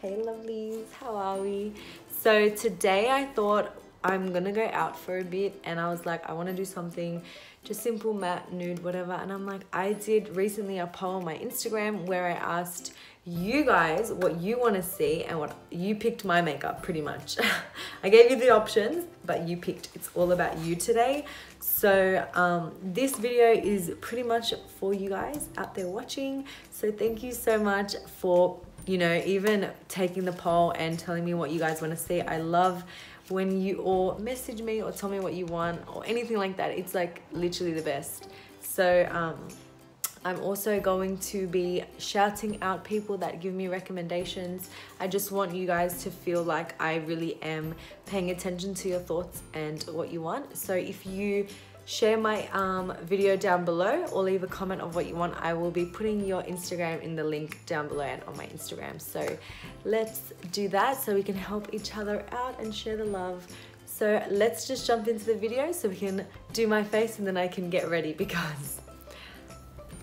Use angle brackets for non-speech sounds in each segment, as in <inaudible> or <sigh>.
Hey lovelies, how are we? So today I thought I'm gonna go out for a bit and I was like, I wanna do something just simple, matte, nude, whatever. And I'm like, I did recently a poll on my Instagram where I asked you guys what you wanna see and what you picked my makeup pretty much. <laughs> I gave you the options, but you picked, it's all about you today. So um, this video is pretty much for you guys out there watching. So thank you so much for you know, even taking the poll and telling me what you guys want to see. I love when you all message me or tell me what you want or anything like that. It's like literally the best. So, um, I'm also going to be shouting out people that give me recommendations. I just want you guys to feel like I really am paying attention to your thoughts and what you want. So if you share my um, video down below or leave a comment of what you want. I will be putting your Instagram in the link down below and on my Instagram. So let's do that so we can help each other out and share the love. So let's just jump into the video so we can do my face and then I can get ready because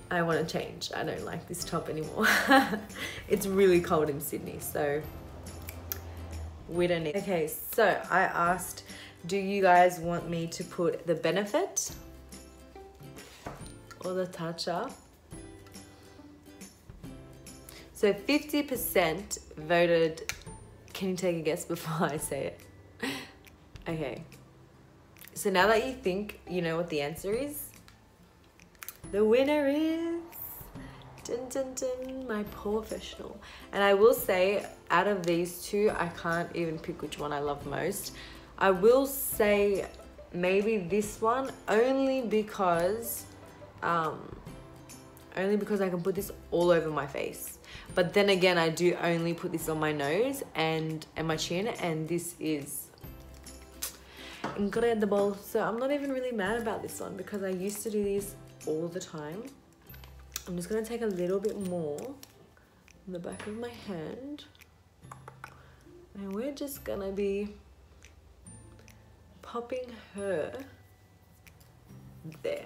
I want to change. I don't like this top anymore. <laughs> it's really cold in Sydney, so we don't need. Okay, so I asked do you guys want me to put the benefit or the Tatcha? So 50% voted, can you take a guess before <laughs> I say it? okay. So now that you think you know what the answer is, the winner is dun, dun, dun, my professional. And I will say, out of these two, I can't even pick which one I love most. I will say maybe this one only because um, only because I can put this all over my face. But then again, I do only put this on my nose and, and my chin and this is incredible. So I'm not even really mad about this one because I used to do this all the time. I'm just gonna take a little bit more on the back of my hand and we're just gonna be popping her there.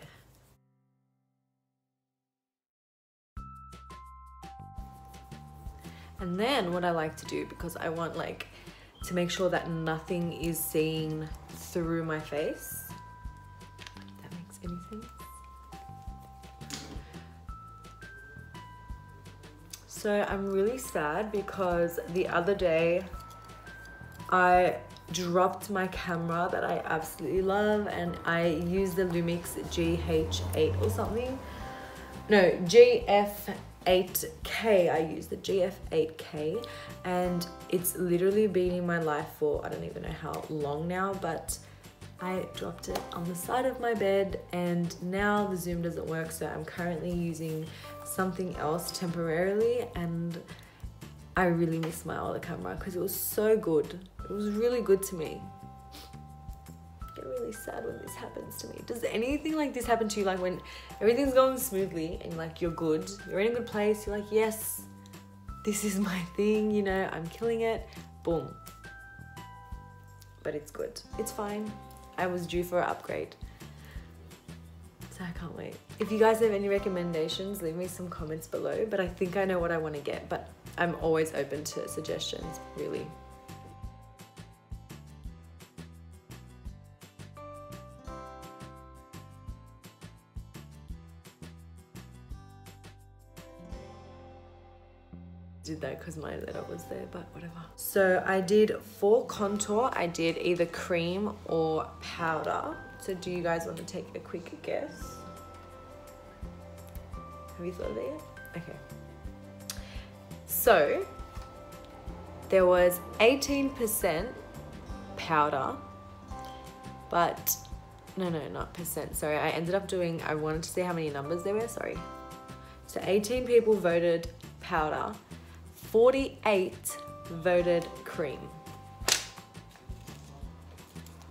And then what I like to do, because I want like to make sure that nothing is seen through my face. that makes any sense. So I'm really sad because the other day I dropped my camera that I absolutely love and I use the Lumix GH8 or something. No, GF8K. I use the GF8K and it's literally been in my life for I don't even know how long now, but I dropped it on the side of my bed and now the zoom doesn't work so I'm currently using something else temporarily and I really miss my older camera because it was so good. It was really good to me. I get really sad when this happens to me. Does anything like this happen to you? Like when everything's going smoothly and like you're good, you're in a good place, you're like, yes, this is my thing, you know, I'm killing it. Boom. But it's good. It's fine. I was due for an upgrade. So I can't wait. If you guys have any recommendations, leave me some comments below. But I think I know what I want to get. But I'm always open to suggestions, really. Did that because my letter was there, but whatever. So I did for contour, I did either cream or powder. So do you guys want to take a quick guess? Have you thought of it yet? Okay. So there was 18% powder, but no, no, not percent. Sorry, I ended up doing, I wanted to see how many numbers there were, sorry. So 18 people voted powder, 48 voted cream.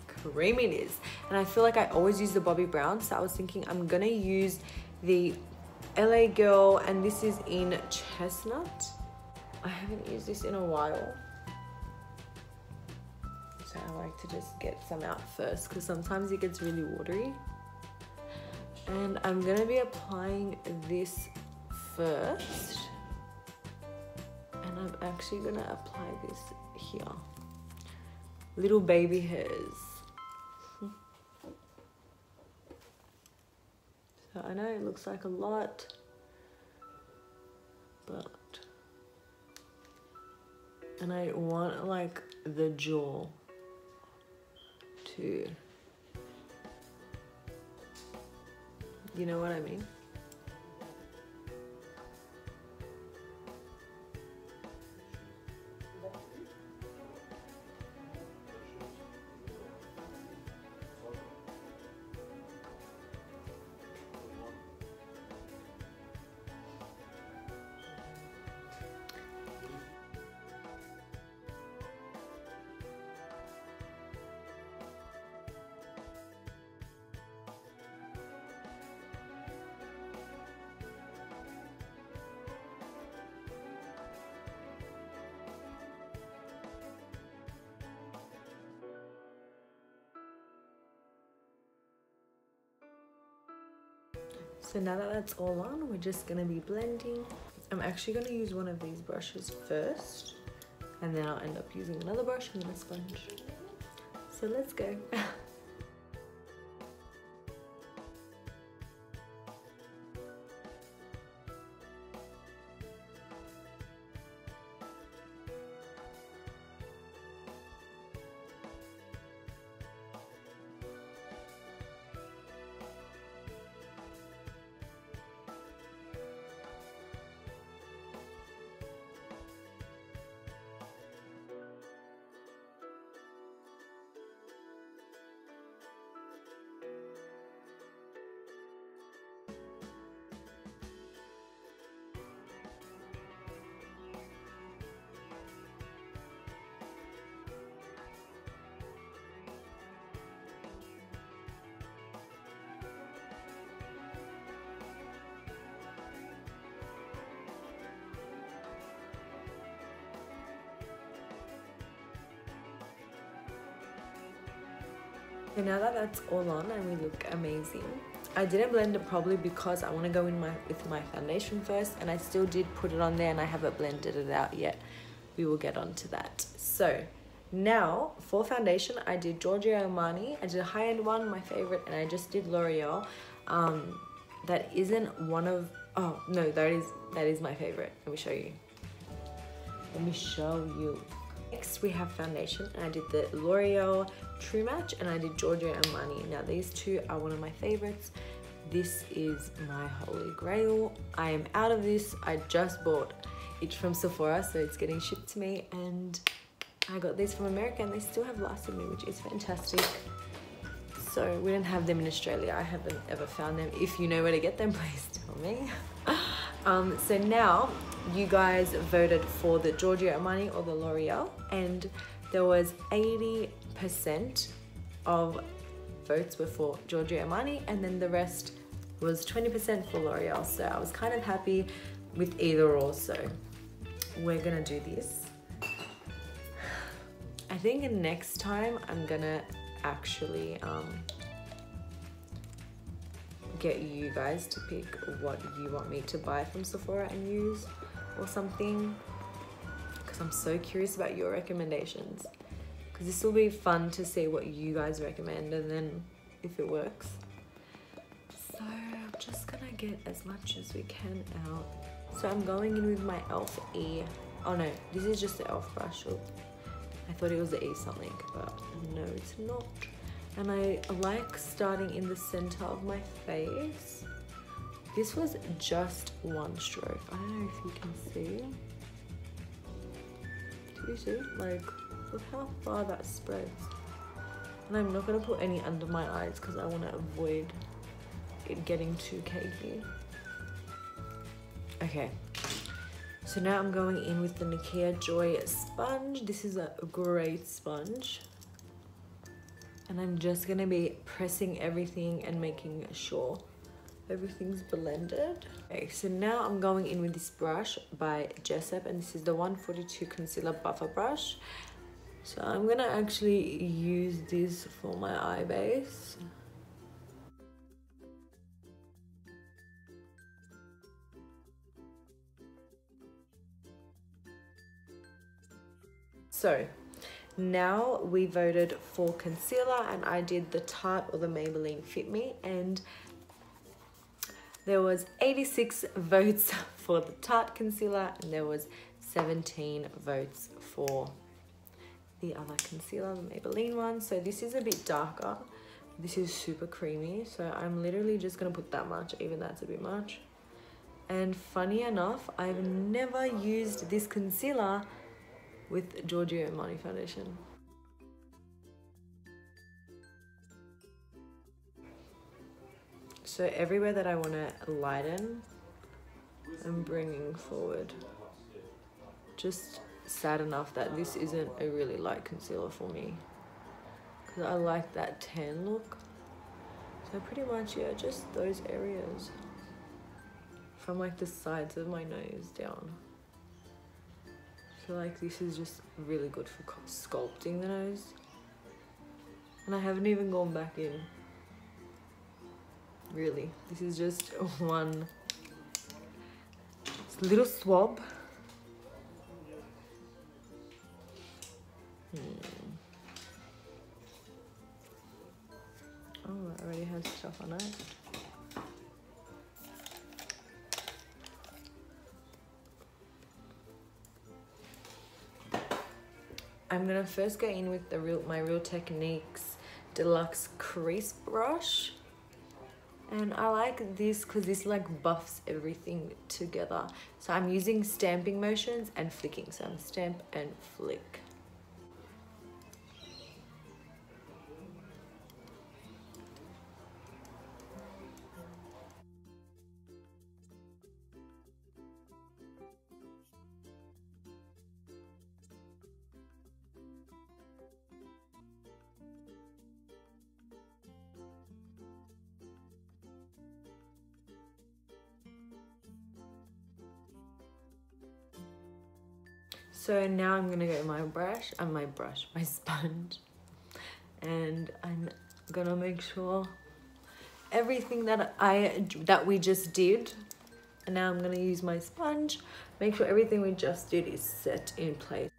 Cream it is. And I feel like I always use the Bobbi Brown, so I was thinking I'm gonna use the LA Girl, and this is in Chestnut. I haven't used this in a while. So I like to just get some out first because sometimes it gets really watery. And I'm gonna be applying this first. I'm actually gonna apply this here. Little baby hairs. So I know it looks like a lot, but and I want like the jaw to you know what I mean? So now that that's all on, we're just gonna be blending. I'm actually gonna use one of these brushes first, and then I'll end up using another brush and then a sponge. So let's go. <laughs> So now that that's all on and we look amazing, I didn't blend it probably because I want to go in my with my foundation first and I still did put it on there and I haven't blended it out yet. We will get on to that. So now for foundation, I did Giorgio Armani. I did a high-end one, my favorite, and I just did L'Oreal. Um, that isn't one of, oh no, that is, that is my favorite. Let me show you. Let me show you. Next we have foundation I did the L'Oreal True Match and I did Giorgio Armani. Now these two are one of my favorites. This is my holy grail. I am out of this. I just bought it from Sephora so it's getting shipped to me and I got these from America and they still have lasted me which is fantastic. So we don't have them in Australia. I haven't ever found them. If you know where to get them, <laughs> please tell me. um, so now you guys voted for the Giorgio Armani or the L'Oreal and there was 80% of votes were for Giorgio Armani and then the rest was 20% for L'Oreal. So I was kind of happy with either or. So we're gonna do this. I think next time I'm gonna actually um, get you guys to pick what you want me to buy from Sephora and use or something because I'm so curious about your recommendations because this will be fun to see what you guys recommend and then if it works. So I'm just gonna get as much as we can out. So I'm going in with my e.l.f. E. Oh no, this is just the e.l.f. brush. I thought it was the E something, but no, it's not. And I like starting in the center of my face. This was just one stroke. I don't know if you can see. Do you see? Like, look how far that spreads. And I'm not gonna put any under my eyes because I wanna avoid it getting too cakey. Okay, so now I'm going in with the Nikia Joy sponge. This is a great sponge. And I'm just gonna be pressing everything and making sure everything's blended. Okay, so now I'm going in with this brush by Jessup and this is the 142 Concealer Buffer Brush. So I'm gonna actually use this for my eye base. So now we voted for concealer and I did the Tarte or the Maybelline Fit Me and there was 86 <laughs> votes for the Tarte concealer and there was 17 votes for the other concealer, the Maybelline one. So this is a bit darker. This is super creamy. So I'm literally just gonna put that much, even that's a bit much. And funny enough, I've never used this concealer with Giorgio Armani foundation. So everywhere that I want to lighten, I'm bringing forward. Just sad enough that this isn't a really light concealer for me. Because I like that tan look. So pretty much, yeah, just those areas. From like the sides of my nose down. I feel like this is just really good for sculpting the nose. And I haven't even gone back in. Really, this is just one little swab. Hmm. Oh, it already has stuff on it. I'm gonna first go in with the real my Real Techniques Deluxe Crease Brush. And I like this because this like buffs everything together. So I'm using stamping motions and flicking. So I'm stamp and flick. So now I'm gonna get my brush and my brush, my <laughs> sponge. And I'm gonna make sure everything that I that we just did and now I'm gonna use my sponge make sure everything we just did is set in place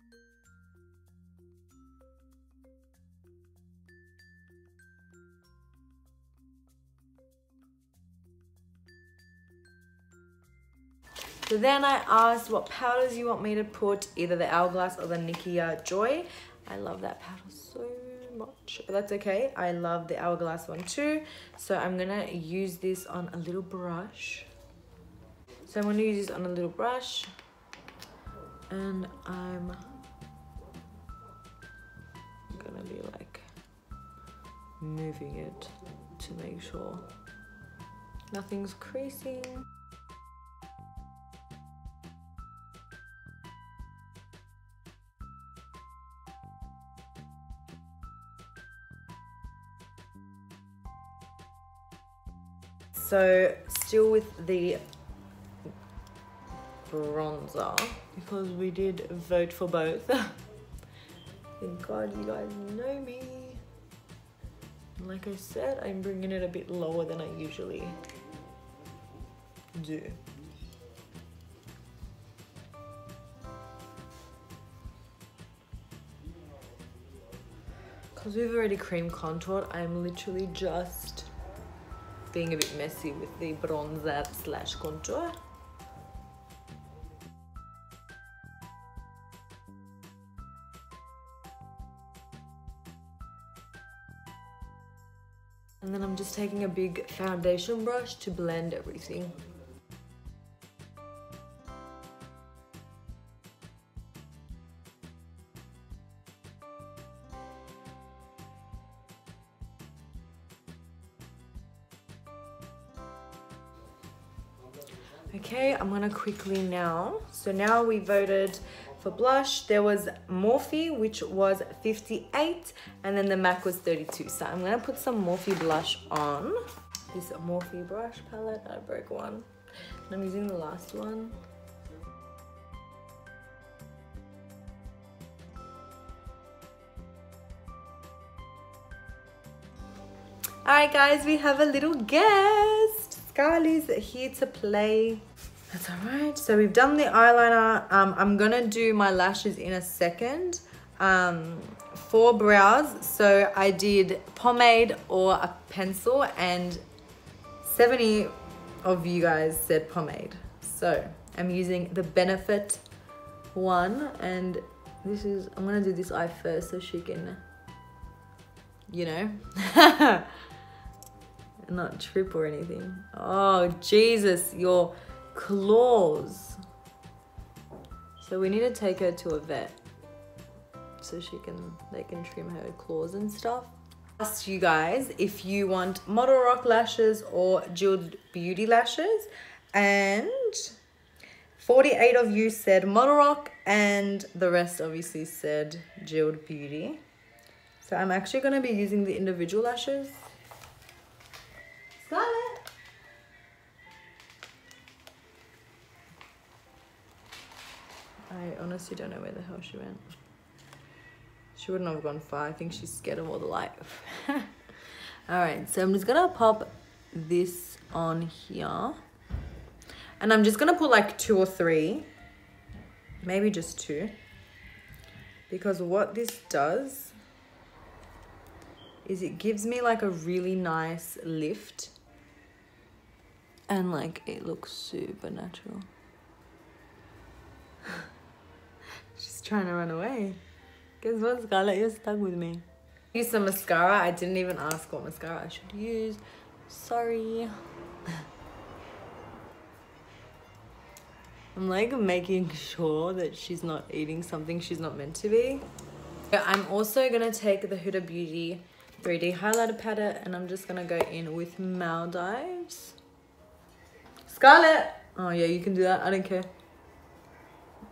So then I asked what powders you want me to put, either the Hourglass or the Nikia Joy. I love that powder so much, but that's okay. I love the Hourglass one too. So I'm gonna use this on a little brush. So I'm gonna use this on a little brush and I'm gonna be like moving it to make sure nothing's creasing. So still with the bronzer because we did vote for both. <laughs> Thank God you guys know me. Like I said, I'm bringing it a bit lower than I usually do. Because we've already cream contoured, I'm literally just being a bit messy with the bronzer slash contour. And then I'm just taking a big foundation brush to blend everything. Quickly now. So now we voted for blush. There was Morphe, which was 58, and then the MAC was 32. So I'm gonna put some Morphe blush on. This Morphe brush palette, I broke one. And I'm using the last one. All right, guys, we have a little guest. Scarly's here to play. That's all right. So we've done the eyeliner. Um, I'm gonna do my lashes in a second. um, for brows. So I did pomade or a pencil and 70 of you guys said pomade. So I'm using the Benefit one and this is, I'm gonna do this eye first so she can, you know, <laughs> not trip or anything. Oh, Jesus, your claws. So we need to take her to a vet so she can, they can trim her claws and stuff. Asked you guys if you want Model Rock lashes or Jeweled Beauty lashes and 48 of you said Model Rock and the rest obviously said Jeweled Beauty. So I'm actually going to be using the individual lashes. Scarlett! Honestly don't know where the hell she went. She wouldn't have gone far. I think she's scared of all the light. <laughs> all right, so I'm just gonna pop this on here. And I'm just gonna put like two or three, maybe just two. Because what this does is it gives me like a really nice lift. And like it looks super natural. She's trying to run away. Guess what, Scarlett? You're stuck with me. Use some mascara. I didn't even ask what mascara I should use. Sorry. <laughs> I'm like making sure that she's not eating something she's not meant to be. I'm also gonna take the Huda Beauty 3D highlighter palette and I'm just gonna go in with Maldives. Scarlett! Oh yeah, you can do that. I don't care.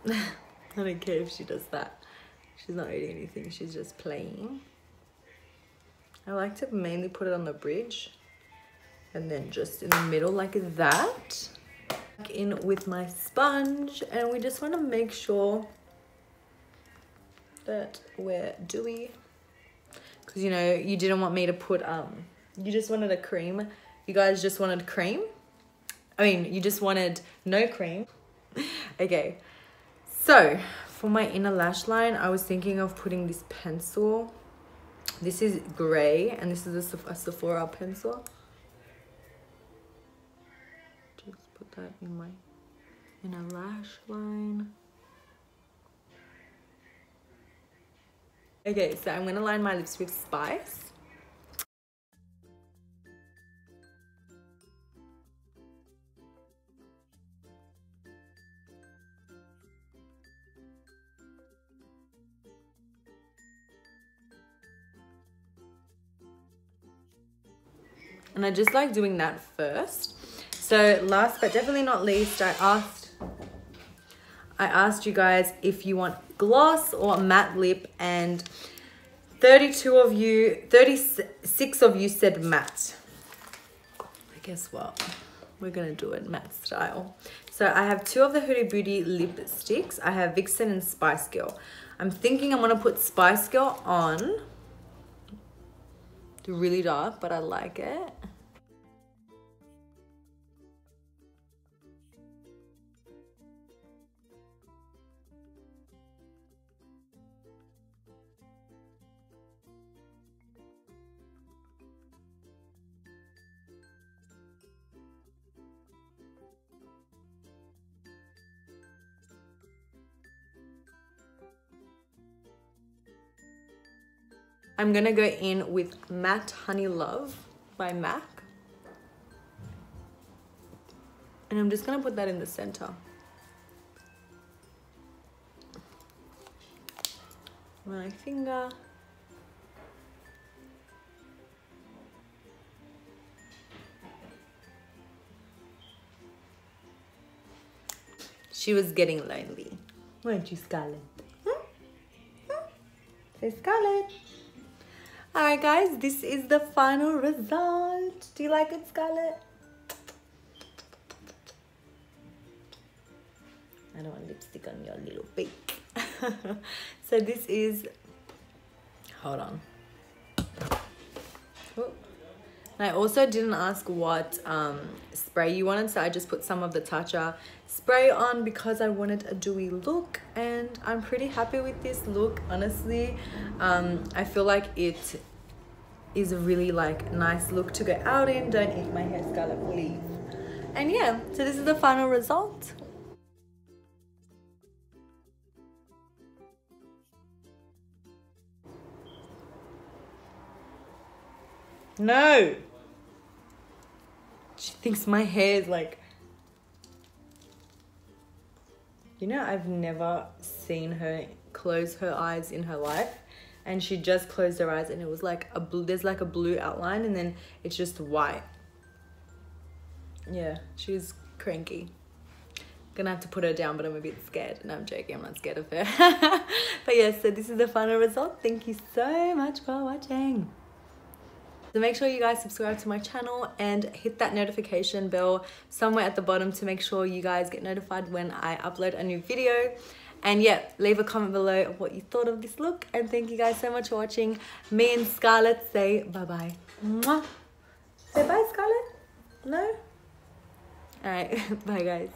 <laughs> I don't care if she does that. She's not eating anything, she's just playing. I like to mainly put it on the bridge and then just in the middle like that. In with my sponge and we just want to make sure that we're dewy. Because you know you didn't want me to put um you just wanted a cream. You guys just wanted cream? I mean you just wanted no cream. <laughs> Okay so for my inner lash line I was thinking of putting this pencil this is gray and this is a, a Sephora pencil Just put that in my in a lash line. Okay, so I'm gonna line my lips with Spice. And I just like doing that first so last but definitely not least, I asked I asked you guys if you want gloss or matte lip and 32 of you, 36 of you said matte. I guess what? We're gonna do it matte style. So I have two of the Huda Beauty lipsticks. I have Vixen and Spice Girl. I'm thinking I'm gonna put Spice Girl on. really dark, but I like it. I'm gonna go in with Matte Honey Love by MAC. And I'm just gonna put that in the center. My finger. She was getting lonely. Weren't you, Scarlett? Huh? Hmm? Huh? Hmm? Say Scarlett. Alright guys, this is the final result. Do you like it, Scarlett? I don't want lipstick on your little beak. <laughs> so this is, hold on. Oh. And I also didn't ask what um, spray you wanted, so I just put some of the Tatcha spray on because I wanted a dewy look and I'm pretty happy with this look, honestly. Um, I feel like it is a really like nice look to go out in. Don't eat my hair, Scarlett, please. And yeah, so this is the final result. No! Thinks my hair is like... You know, I've never seen her close her eyes in her life. And she just closed her eyes and it was like a blue, there's like a blue outline and then it's just white. Yeah, she's cranky. Gonna have to put her down, but I'm a bit scared. No, I'm joking, I'm not scared of her. <laughs> but yeah, so this is the final result. Thank you so much for watching. So make sure you guys subscribe to my channel and hit that notification bell somewhere at the bottom to make sure you guys get notified when I upload a new video. And yeah, leave a comment below of what you thought of this look. And thank you guys so much for watching. Me and Scarlett say bye-bye. Say bye, Scarlett. No? Alright, <laughs> bye guys.